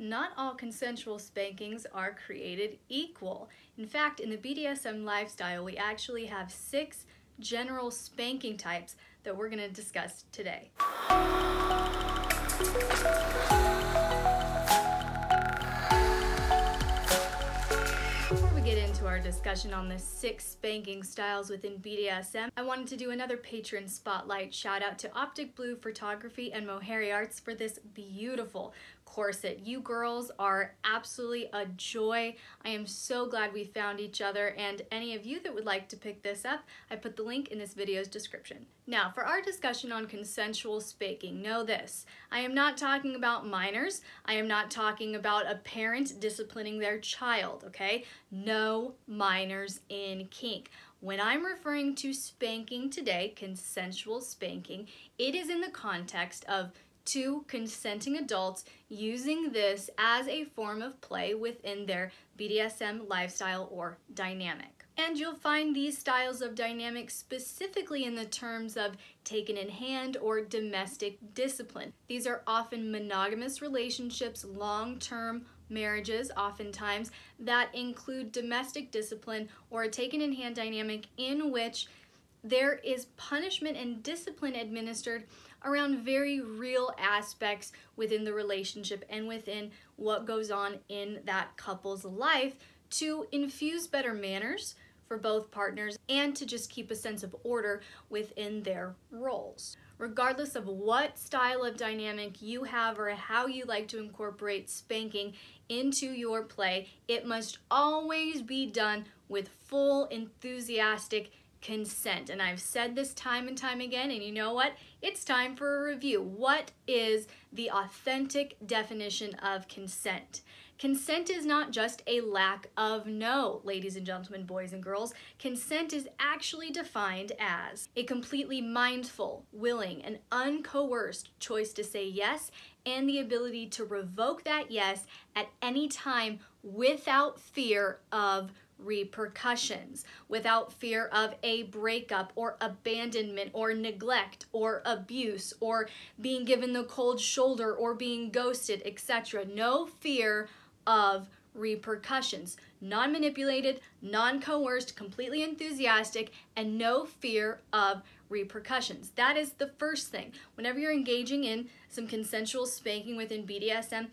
Not all consensual spankings are created equal. In fact, in the BDSM lifestyle, we actually have six general spanking types that we're going to discuss today. Before we get into our discussion on the six spanking styles within BDSM, I wanted to do another Patreon spotlight shout out to Optic Blue Photography and Mohari Arts for this beautiful corset. You girls are absolutely a joy. I am so glad we found each other and any of you that would like to pick this up, I put the link in this video's description. Now, for our discussion on consensual spanking, know this. I am not talking about minors. I am not talking about a parent disciplining their child, okay? No minors in kink. When I'm referring to spanking today, consensual spanking, it is in the context of two consenting adults using this as a form of play within their BDSM lifestyle or dynamic. And you'll find these styles of dynamic specifically in the terms of taken in hand or domestic discipline. These are often monogamous relationships, long-term marriages oftentimes, that include domestic discipline or a taken in hand dynamic in which there is punishment and discipline administered around very real aspects within the relationship and within what goes on in that couple's life to infuse better manners for both partners and to just keep a sense of order within their roles. Regardless of what style of dynamic you have or how you like to incorporate spanking into your play, it must always be done with full enthusiastic consent. And I've said this time and time again, and you know what? It's time for a review. What is the authentic definition of consent? Consent is not just a lack of no, ladies and gentlemen, boys and girls. Consent is actually defined as a completely mindful, willing, and uncoerced choice to say yes and the ability to revoke that yes at any time without fear of repercussions without fear of a breakup or abandonment or neglect or abuse or being given the cold shoulder or being ghosted, etc. No fear of repercussions. Non manipulated, non coerced, completely enthusiastic, and no fear of repercussions. That is the first thing. Whenever you're engaging in some consensual spanking within BDSM,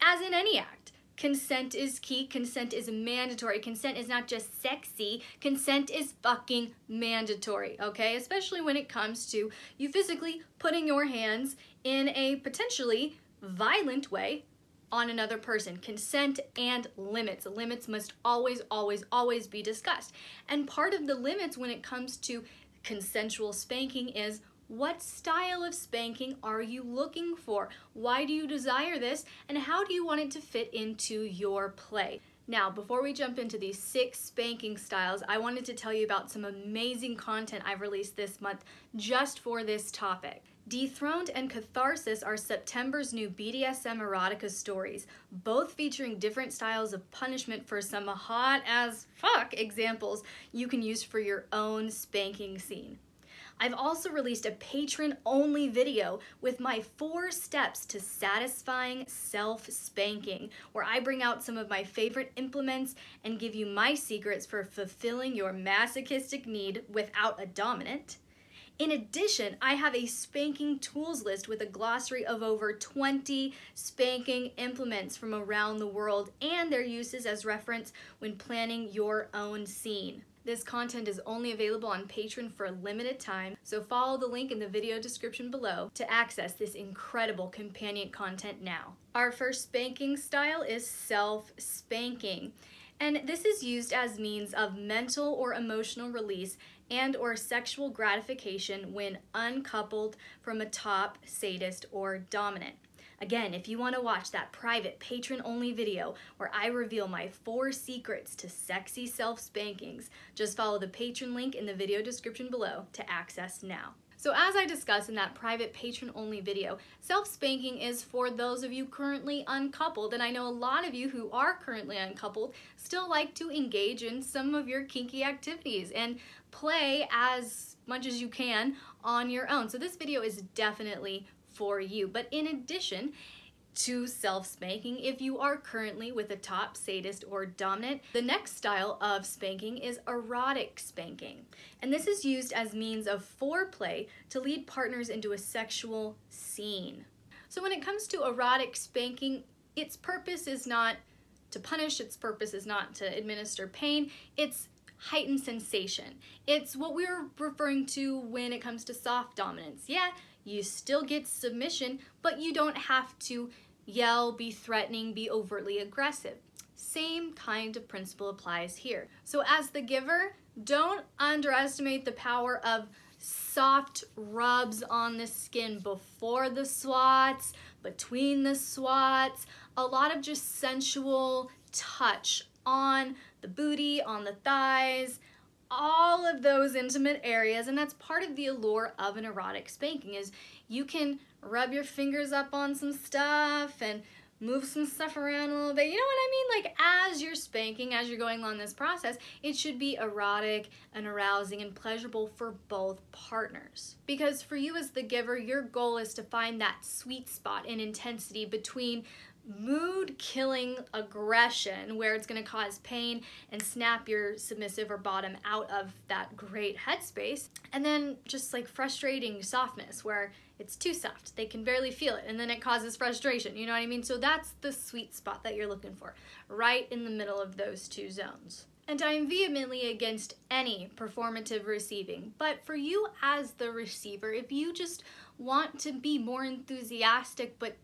as in any act, Consent is key. Consent is mandatory. Consent is not just sexy. Consent is fucking mandatory, okay? Especially when it comes to you physically putting your hands in a potentially violent way on another person. Consent and limits. Limits must always, always, always be discussed. And part of the limits when it comes to consensual spanking is what style of spanking are you looking for? Why do you desire this? And how do you want it to fit into your play? Now, before we jump into these six spanking styles, I wanted to tell you about some amazing content I've released this month just for this topic. Dethroned and Catharsis are September's new BDSM erotica stories, both featuring different styles of punishment for some hot as fuck examples you can use for your own spanking scene. I've also released a Patreon only video with my four steps to satisfying self spanking, where I bring out some of my favorite implements and give you my secrets for fulfilling your masochistic need without a dominant. In addition, I have a spanking tools list with a glossary of over 20 spanking implements from around the world and their uses as reference when planning your own scene. This content is only available on Patreon for a limited time, so follow the link in the video description below to access this incredible companion content now. Our first spanking style is self-spanking, and this is used as means of mental or emotional release and or sexual gratification when uncoupled from a top, sadist, or dominant. Again, if you want to watch that private Patreon only video where I reveal my four secrets to sexy self spankings, just follow the Patreon link in the video description below to access now. So as I discussed in that private patron only video, self-spanking is for those of you currently uncoupled and I know a lot of you who are currently uncoupled still like to engage in some of your kinky activities and play as much as you can on your own. So this video is definitely for you. But in addition, to self spanking if you are currently with a top sadist or dominant. The next style of spanking is erotic spanking, and this is used as means of foreplay to lead partners into a sexual scene. So when it comes to erotic spanking, its purpose is not to punish, its purpose is not to administer pain, it's heightened sensation. It's what we are referring to when it comes to soft dominance. Yeah, you still get submission, but you don't have to yell, be threatening, be overtly aggressive. Same kind of principle applies here. So as the giver, don't underestimate the power of soft rubs on the skin before the swats, between the swats, a lot of just sensual touch on the booty, on the thighs, all of those intimate areas and that's part of the allure of an erotic spanking is you can rub your fingers up on some stuff and move some stuff around a little bit. You know what I mean? Like as you're spanking, as you're going along this process, it should be erotic and arousing and pleasurable for both partners. Because for you as the giver, your goal is to find that sweet spot in intensity between mood killing aggression where it's going to cause pain and snap your submissive or bottom out of that great headspace. And then just like frustrating softness where it's too soft. They can barely feel it and then it causes frustration you know what i mean? So that's the sweet spot that you're looking for right in the middle of those two zones. And I'm vehemently against any performative receiving. But for you as the receiver, if you just want to be more enthusiastic but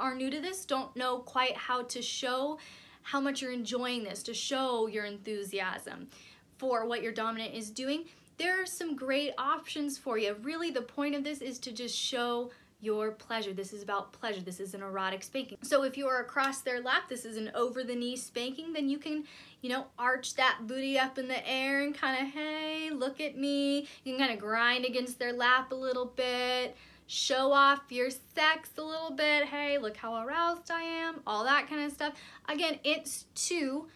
are new to this don't know quite how to show how much you're enjoying this, to show your enthusiasm for what your dominant is doing, there are some great options for you. Really, the point of this is to just show your pleasure. This is about pleasure. This is an erotic spanking. So if you are across their lap, this is an over the knee spanking, then you can, you know, arch that booty up in the air and kind of, hey, look at me. You can kind of grind against their lap a little bit show off your sex a little bit. Hey, look how aroused I am, all that kind of stuff. Again, it's to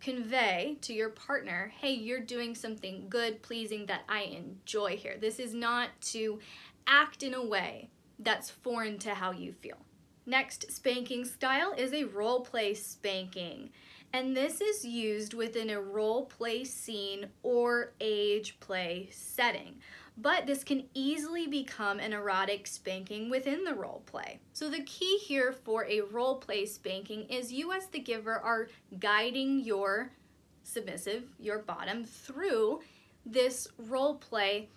convey to your partner, hey, you're doing something good, pleasing that I enjoy here. This is not to act in a way that's foreign to how you feel. Next spanking style is a role play spanking. And this is used within a role play scene or age play setting but this can easily become an erotic spanking within the role play. So the key here for a role play spanking is you as the giver are guiding your submissive, your bottom, through this role play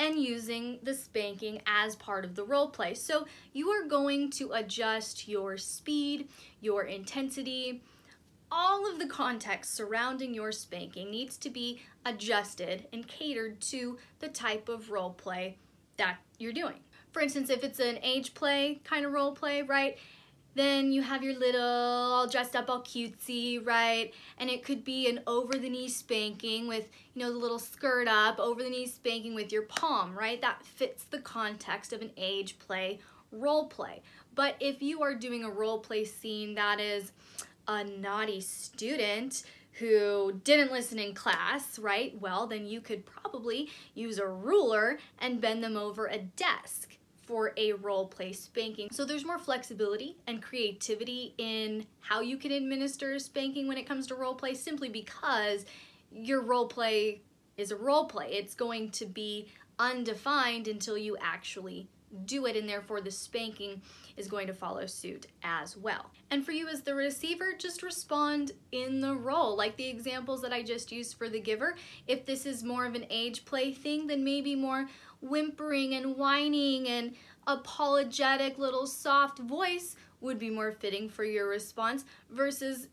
and using the spanking as part of the role play. So you are going to adjust your speed, your intensity, all of the context surrounding your spanking needs to be adjusted and catered to the type of role play that you're doing. For instance, if it's an age play kind of role play, right? Then you have your little all dressed up all cutesy, right? And it could be an over the knee spanking with, you know, the little skirt up, over the knee spanking with your palm, right? That fits the context of an age play role play. But if you are doing a role play scene that is a naughty student who didn't listen in class, right? Well, then you could probably use a ruler and bend them over a desk for a role play spanking. So there's more flexibility and creativity in how you can administer spanking when it comes to role play simply because your role play is a role play. It's going to be undefined until you actually do it and therefore the spanking is going to follow suit as well. And for you as the receiver, just respond in the role. Like the examples that I just used for the giver, if this is more of an age play thing, then maybe more whimpering and whining and apologetic little soft voice would be more fitting for your response versus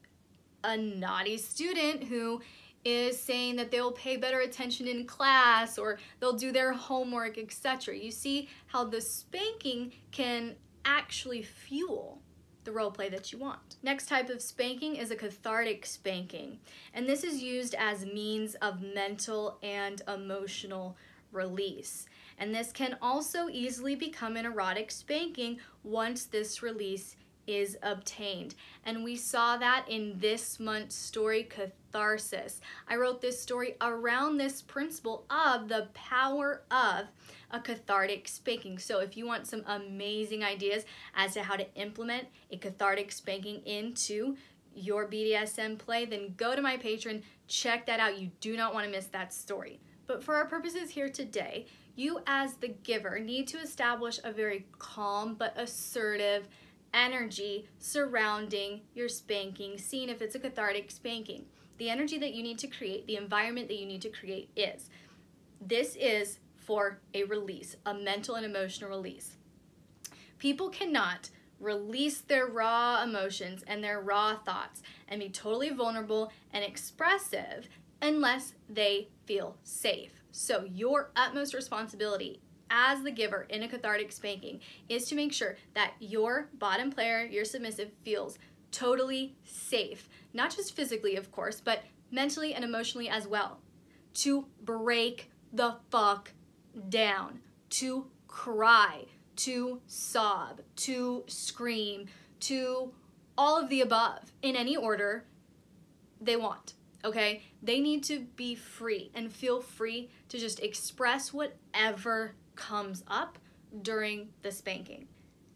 a naughty student who is saying that they'll pay better attention in class or they'll do their homework, etc. You see how the spanking can actually fuel the role play that you want. Next type of spanking is a cathartic spanking, and this is used as means of mental and emotional release. And this can also easily become an erotic spanking once this release is obtained. And we saw that in this month's story, Catharsis. I wrote this story around this principle of the power of a cathartic spanking. So if you want some amazing ideas as to how to implement a cathartic spanking into your BDSM play, then go to my Patreon, check that out. You do not want to miss that story. But for our purposes here today, you as the giver need to establish a very calm but assertive energy surrounding your spanking scene if it's a cathartic spanking. The energy that you need to create, the environment that you need to create is this is for a release, a mental and emotional release. People cannot release their raw emotions and their raw thoughts and be totally vulnerable and expressive unless they feel safe. So, your utmost responsibility as the giver in a cathartic spanking is to make sure that your bottom player, your submissive, feels totally safe. Not just physically, of course, but mentally and emotionally as well. To break the fuck down, to cry, to sob, to scream, to all of the above in any order they want. Okay? They need to be free and feel free to just express whatever comes up during the spanking.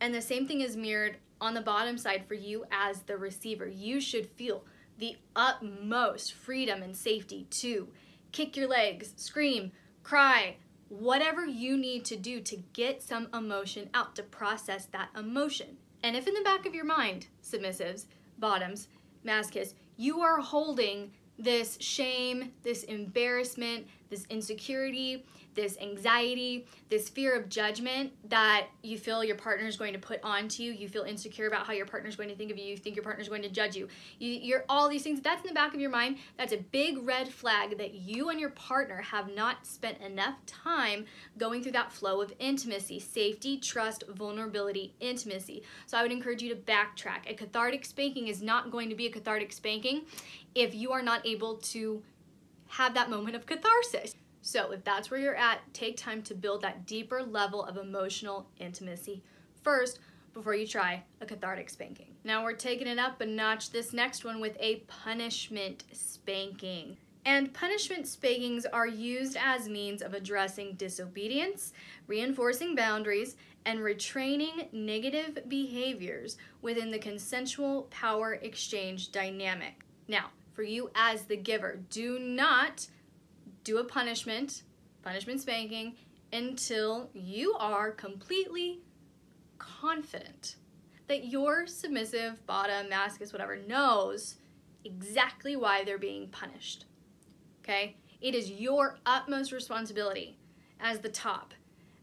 And the same thing is mirrored on the bottom side for you as the receiver. You should feel the utmost freedom and safety to kick your legs, scream, cry, whatever you need to do to get some emotion out, to process that emotion. And if in the back of your mind, submissives, bottoms, masochists, you are holding this shame, this embarrassment, this insecurity, this anxiety, this fear of judgment that you feel your partner is going to put onto you. You feel insecure about how your partner is going to think of you. You think your partner is going to judge you. you. You're all these things. That's in the back of your mind. That's a big red flag that you and your partner have not spent enough time going through that flow of intimacy, safety, trust, vulnerability, intimacy. So I would encourage you to backtrack. A cathartic spanking is not going to be a cathartic spanking if you are not able to have that moment of catharsis. So, if that's where you're at, take time to build that deeper level of emotional intimacy first before you try a cathartic spanking. Now, we're taking it up a notch this next one with a punishment spanking. And punishment spankings are used as means of addressing disobedience, reinforcing boundaries, and retraining negative behaviors within the consensual power exchange dynamic. Now, for you as the giver, do not do a punishment, punishment spanking, until you are completely confident that your submissive, bottom, masochist, whatever, knows exactly why they're being punished. Okay? It is your utmost responsibility as the top,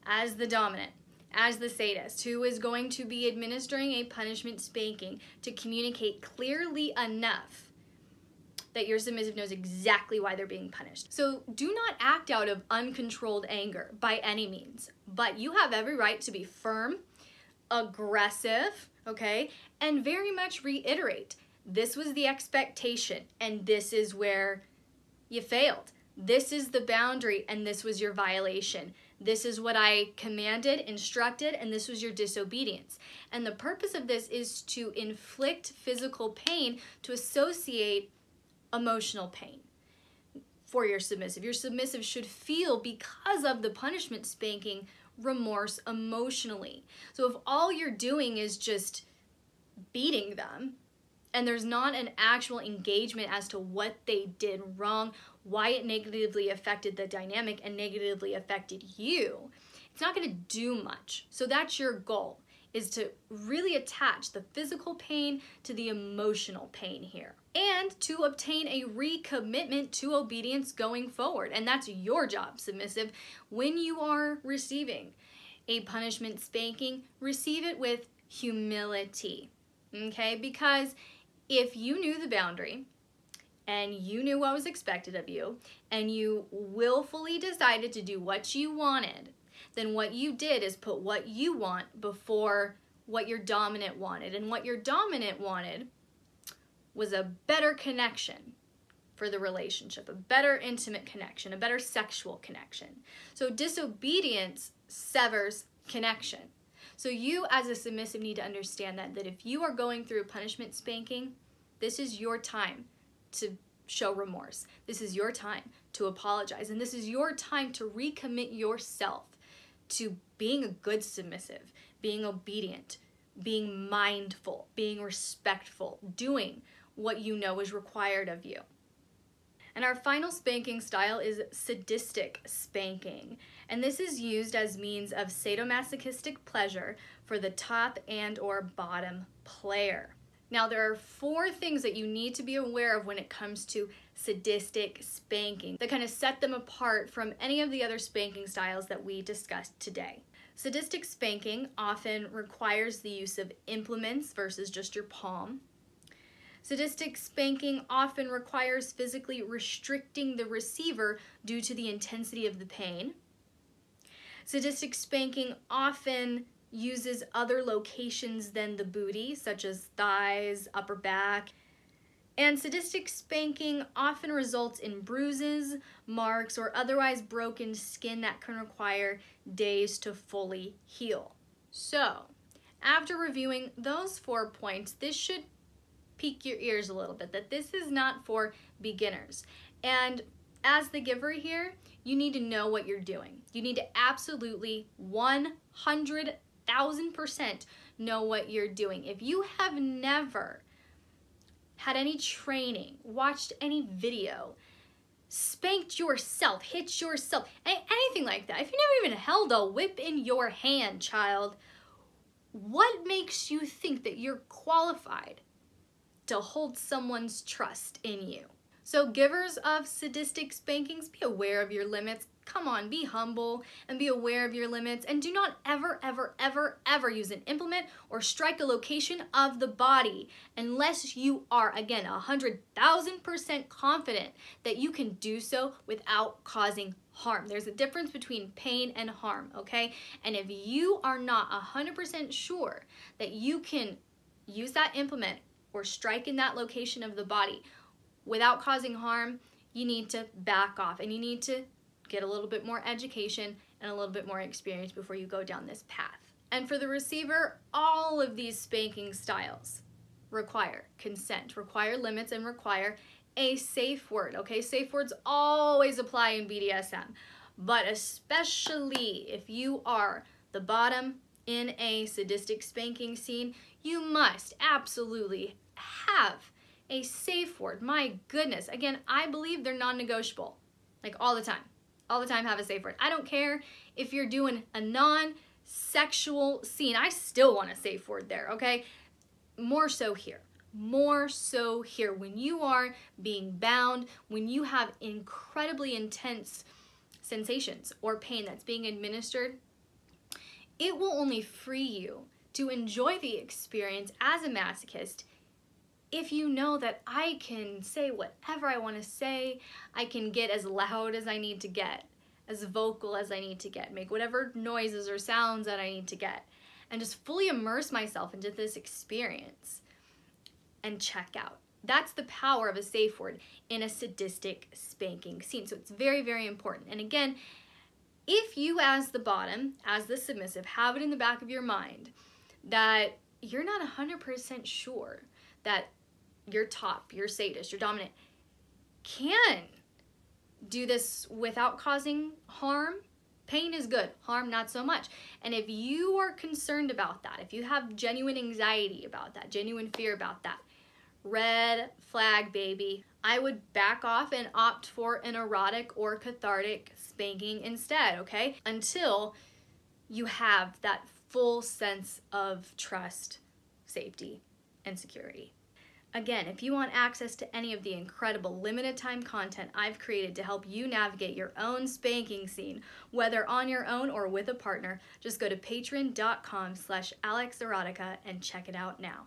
as the dominant, as the sadist, who is going to be administering a punishment spanking to communicate clearly enough that your submissive knows exactly why they're being punished. So do not act out of uncontrolled anger by any means, but you have every right to be firm, aggressive, okay, and very much reiterate this was the expectation and this is where you failed. This is the boundary and this was your violation. This is what I commanded, instructed, and this was your disobedience. And the purpose of this is to inflict physical pain to associate emotional pain for your submissive. Your submissive should feel, because of the punishment spanking, remorse emotionally. So if all you're doing is just beating them, and there's not an actual engagement as to what they did wrong, why it negatively affected the dynamic and negatively affected you, it's not going to do much. So that's your goal is to really attach the physical pain to the emotional pain here and to obtain a recommitment to obedience going forward. And that's your job, submissive. When you are receiving a punishment spanking, receive it with humility. Okay? Because if you knew the boundary and you knew what was expected of you and you willfully decided to do what you wanted, then what you did is put what you want before what your dominant wanted. And what your dominant wanted was a better connection for the relationship, a better intimate connection, a better sexual connection. So disobedience severs connection. So you as a submissive need to understand that that if you are going through punishment spanking, this is your time to show remorse. This is your time to apologize and this is your time to recommit yourself to being a good submissive, being obedient, being mindful, being respectful, doing what you know is required of you. And our final spanking style is sadistic spanking. And this is used as means of sadomasochistic pleasure for the top and or bottom player. Now there are four things that you need to be aware of when it comes to sadistic spanking that kind of set them apart from any of the other spanking styles that we discussed today. Sadistic spanking often requires the use of implements versus just your palm. Sadistic spanking often requires physically restricting the receiver due to the intensity of the pain. Sadistic spanking often uses other locations than the booty, such as thighs, upper back. And sadistic spanking often results in bruises, marks, or otherwise broken skin that can require days to fully heal. So, after reviewing those four points, this should pique your ears a little bit that this is not for beginners. And as the giver here, you need to know what you're doing. You need to absolutely 100,000% know what you're doing. If you have never had any training, watched any video, spanked yourself, hit yourself, anything like that, if you never even held a whip in your hand, child, what makes you think that you're qualified to hold someone's trust in you. So givers of sadistic spankings, be aware of your limits. Come on, be humble and be aware of your limits and do not ever, ever, ever, ever use an implement or strike a location of the body unless you are, again, 100,000% confident that you can do so without causing harm. There's a difference between pain and harm, okay? And if you are not 100% sure that you can use that implement or strike in that location of the body without causing harm, you need to back off and you need to get a little bit more education and a little bit more experience before you go down this path. And for the receiver, all of these spanking styles require consent, require limits, and require a safe word. Okay, safe words always apply in BDSM, but especially if you are the bottom in a sadistic spanking scene, you must absolutely have a safe word. My goodness. Again, I believe they're non-negotiable. Like all the time. All the time have a safe word. I don't care if you're doing a non-sexual scene. I still want a safe word there, okay? More so here. More so here. When you are being bound, when you have incredibly intense sensations or pain that's being administered, it will only free you to enjoy the experience as a masochist if you know that I can say whatever I want to say, I can get as loud as I need to get, as vocal as I need to get, make whatever noises or sounds that I need to get, and just fully immerse myself into this experience and check out. That's the power of a safe word in a sadistic spanking scene. So it's very, very important. And again, if you as the bottom, as the submissive, have it in the back of your mind that you're not 100% sure that your top, your sadist, your dominant can do this without causing harm, pain is good, harm not so much. And if you are concerned about that, if you have genuine anxiety about that, genuine fear about that, red flag, baby. I would back off and opt for an erotic or cathartic spanking instead, okay? Until you have that full sense of trust, safety, and security. Again, if you want access to any of the incredible limited time content I've created to help you navigate your own spanking scene, whether on your own or with a partner, just go to patreon.com slash ellexerotica and check it out now.